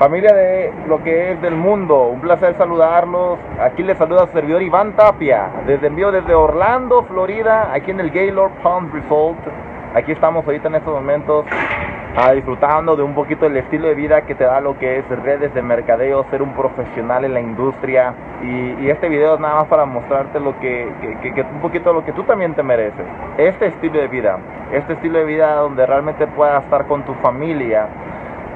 Familia de lo que es del mundo, un placer saludarlos. Aquí les saluda su servidor Iván Tapia, desde envío desde Orlando, Florida, aquí en el Gaylord Palm Resort. Aquí estamos ahorita en estos momentos ah, disfrutando de un poquito del estilo de vida que te da lo que es redes de mercadeo, ser un profesional en la industria. Y, este video es nada más para mostrarte lo que, que, un poquito lo que tú también te mereces. Este estilo de vida, este estilo de vida donde realmente puedas estar con tu familia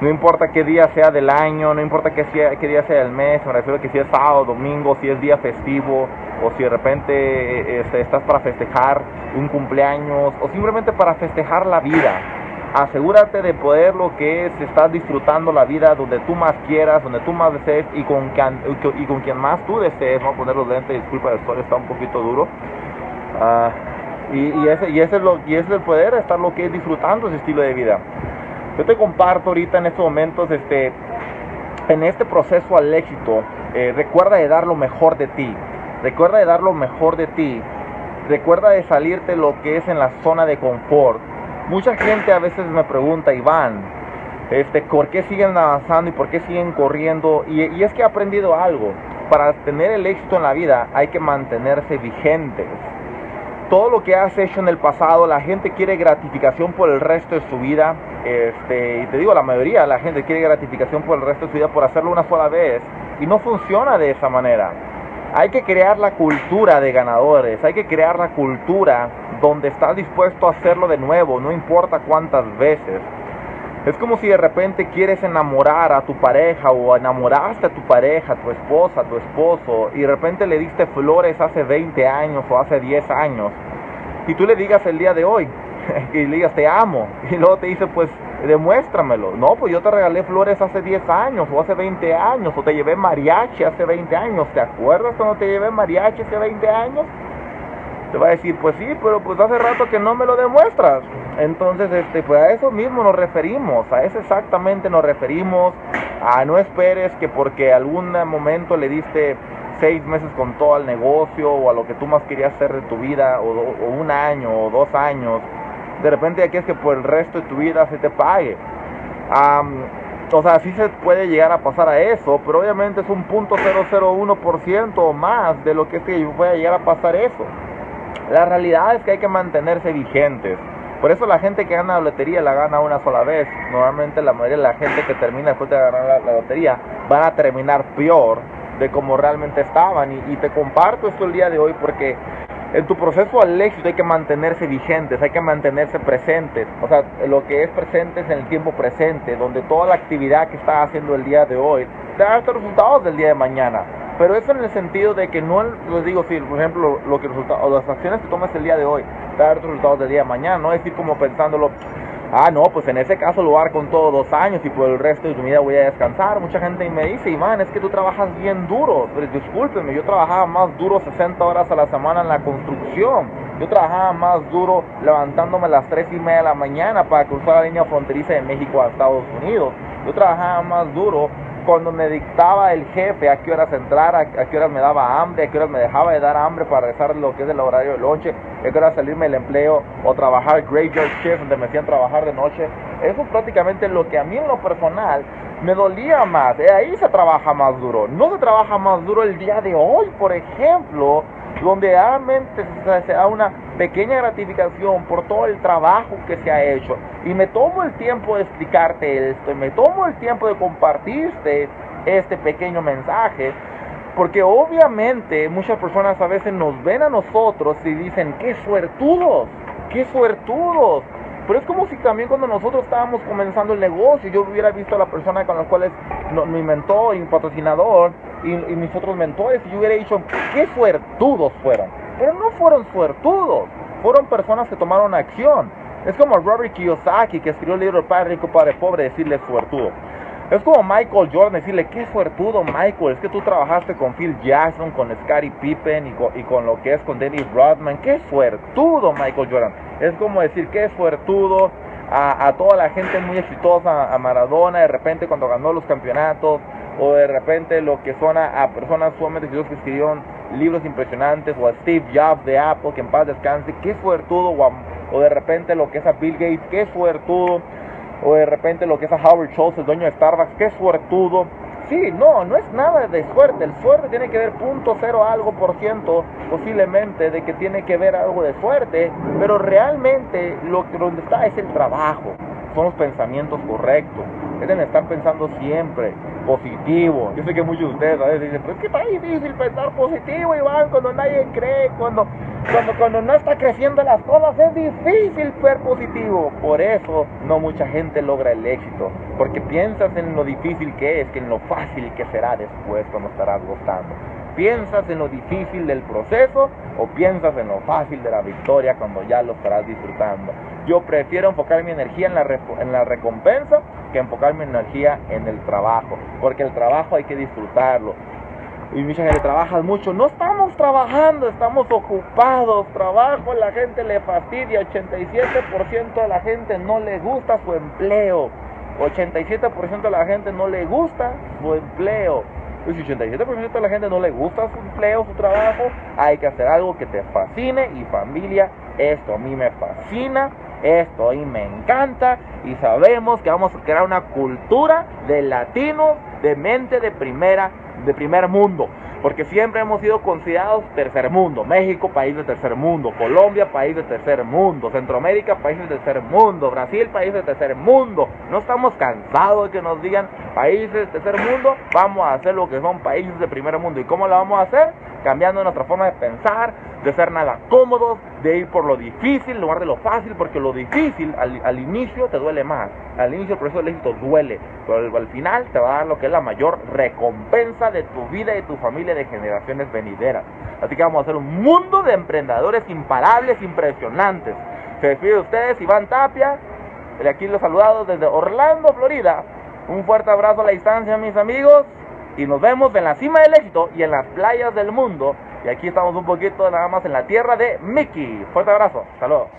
no importa qué día sea del año, no importa qué, qué día sea del mes, me refiero a que si es sábado, domingo, si es día festivo, o si de repente este, estás para festejar un cumpleaños, o simplemente para festejar la vida. Asegúrate de poder lo que es, estás disfrutando la vida donde tú más quieras, donde tú más desees y con, quien, más tú desees. Vamos a poner los lentes, disculpa, el sol está un poquito duro. Ah, y, y, es lo, y ese es el poder, estar lo que es disfrutando ese estilo de vida. Yo te comparto ahorita en estos momentos, este, en este proceso al éxito, eh, recuerda de dar lo mejor de ti. Recuerda de dar lo mejor de ti. Recuerda de salirte lo que es en la zona de confort. Mucha gente a veces me pregunta, Iván, este, ¿por qué siguen avanzando y por qué siguen corriendo? Y, y es que he aprendido algo. Para tener el éxito en la vida hay que mantenerse vigentes todo lo que has hecho en el pasado, la gente quiere gratificación por el resto de su vida. Este, y te digo, la mayoría la gente quiere gratificación por el resto de su vida por hacerlo una sola vez. Y no funciona de esa manera. Hay que crear la cultura de ganadores, hay que crear la cultura donde estás dispuesto a hacerlo de nuevo, no importa cuántas veces. Es como si de repente quieres enamorar a tu pareja o enamoraste a tu pareja, a tu esposa, a tu esposo, y de repente le diste flores hace 20 años o hace 10 años, y tú le digas el día de hoy, y le digas te amo, y luego te dice pues demuéstramelo. No, pues yo te regalé flores hace 10 años o hace 20 años, o te llevé mariachi hace 20 años, ¿te acuerdas cuando te llevé mariachi hace 20 años? Te va a decir, pues sí, pero pues hace rato que no me lo demuestras. Entonces, este, pues a eso mismo nos referimos, a eso exactamente nos referimos. A no esperes que porque algún momento le diste seis meses con todo al negocio o a lo que tú más querías hacer de tu vida, o, un año o dos años, de repente aquí es que por el resto de tu vida se te pague. o sea, sí se puede llegar a pasar a eso, pero obviamente es un punto 001% o más de lo que es que pueda llegar a pasar eso. La realidad es que hay que mantenerse vigentes. Por eso la gente que gana la lotería la gana una sola vez. Normalmente la mayoría de la gente que termina después de ganar la, lotería van a terminar peor de como realmente estaban. Y, te comparto esto el día de hoy porque en tu proceso al éxito hay que mantenerse vigentes, hay que mantenerse presentes. O sea, lo que es presente es en el tiempo presente, donde toda la actividad que estás haciendo el día de hoy te da estos resultados del día de mañana. Pero eso en el sentido de que no les digo, si por ejemplo, lo que resulta, o las acciones que tomas el día de hoy, dar resultados del día de mañana, no es decir como pensándolo, ah, no, pues en ese caso lo voy a dar con todos dos años y por el resto de mi vida voy a descansar. Mucha gente me dice, Iván, es que tú trabajas bien duro. Pero discúlpeme, yo trabajaba más duro 60 horas a la semana en la construcción. Yo trabajaba más duro levantándome a las 3 y media de la mañana para cruzar la línea fronteriza de México a Estados Unidos. Yo trabajaba más duro cuando me dictaba el jefe a qué horas entrar, a, qué horas me daba hambre, a qué horas me dejaba de dar hambre para rezar lo que es el horario de noche, a qué horas salirme del empleo o trabajar graveyard shift donde me hacían trabajar de noche. Eso prácticamente lo que a mí en lo personal me dolía más. Ahí se trabaja más duro. No se trabaja más duro el día de hoy, por ejemplo, donde realmente se da una pequeña gratificación por todo el trabajo que se ha hecho. Y me tomo el tiempo de explicarte esto, y me tomo el tiempo de compartirte este pequeño mensaje, porque obviamente muchas personas a veces nos ven a nosotros y dicen, qué suertudos, qué suertudos. Pero es como si también cuando nosotros estábamos comenzando el negocio, yo hubiera visto a la persona con la cual es mi mentor y mi patrocinador y, y mis otros mentores y yo hubiera dicho, qué suertudos fueron pero no fueron suertudos, fueron personas que tomaron acción. Es como Robert Kiyosaki que escribió el libro Padre Rico, Padre Pobre, decirle suertudo. Es como Michael Jordan decirle, qué suertudo Michael, es que tú trabajaste con Phil Jackson, con Scottie Pippen y con, lo que es con Dennis Rodman, qué suertudo Michael Jordan. Es como decir, qué suertudo a, a toda la gente muy exitosa, a Maradona, de repente cuando ganó los campeonatos, o de repente lo que son a, personas sumamente exitosas que escribieron libros impresionantes, o a Steve Jobs de Apple, que en paz descanse, qué suertudo, o, o de repente lo que es a Bill Gates, qué suertudo, o de repente lo que es a Howard Schultz, el dueño de Starbucks, qué suertudo. Sí, no, no es nada de suerte. El suerte tiene que ver punto cero algo por ciento, posiblemente, de que tiene que ver algo de suerte, pero realmente lo que donde está es el trabajo, son los pensamientos correctos. Deben estar pensando siempre positivo. Yo sé que muchos de ustedes a veces dicen, pero es que está difícil pensar positivo, Iván, cuando nadie cree, cuando, cuando, cuando no está creciendo las cosas, es difícil ser positivo. Por eso no mucha gente logra el éxito, porque piensas en lo difícil que es, que en lo fácil que será después cuando estarás gozando. ¿Piensas en lo difícil del proceso o piensas en lo fácil de la victoria cuando ya lo estarás disfrutando? Yo prefiero enfocar mi energía en la, en la recompensa que enfocar mi energía en el trabajo, porque el trabajo hay que disfrutarlo. Y mucha gente trabaja mucho. No estamos trabajando, estamos ocupados. Trabajo, la gente le fastidia. 87% de la gente no le gusta su empleo. 87% de la gente no le gusta su empleo. Y si 87% de la gente no le gusta su empleo, su trabajo, hay que hacer algo que te fascine. Y familia, esto a mí me fascina esto y me encanta y sabemos que vamos a crear una cultura de latinos de mente de primera de primer mundo porque siempre hemos sido considerados tercer mundo. México, país de tercer mundo. Colombia, país de tercer mundo. Centroamérica, país de tercer mundo. Brasil, país de tercer mundo. No estamos cansados de que nos digan países de tercer mundo. Vamos a hacer lo que son países de primer mundo. ¿Y cómo lo vamos a hacer? Cambiando nuestra forma de pensar, de ser nada cómodos, de ir por lo difícil en lugar de lo fácil, porque lo difícil al, inicio te duele más. Al inicio el proceso del éxito duele, pero al final te va a dar lo que es la mayor recompensa de tu vida y tu familia de generaciones venideras. Así que vamos a hacer un mundo de emprendedores imparables, impresionantes. Se despide de ustedes Iván Tapia, de aquí los saludados desde Orlando, Florida. Un fuerte abrazo a la distancia, mis amigos y nos vemos en la cima del éxito y en las playas del mundo. Y aquí estamos un poquito nada más en la tierra de Mickey. Fuerte abrazo. Saludos.